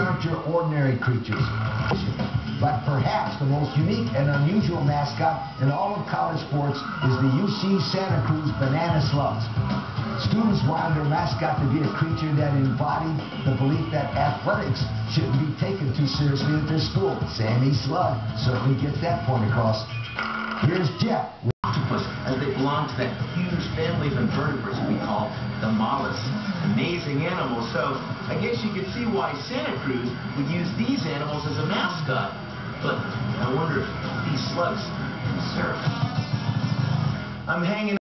Aren't your ordinary creatures. But perhaps the most unique and unusual mascot in all of college sports is the UC Santa Cruz Banana Slugs. Students wanted their mascot to be a creature that embodied the belief that athletics shouldn't be taken too seriously at their school. Sammy Slug certainly gets that point across. Here's Jeff. Octopus, as they belong to that huge family of invertebrates the mollusks. Amazing animals, so I guess you could see why Santa Cruz would use these animals as a mascot. But I wonder if these slugs can surf. I'm hanging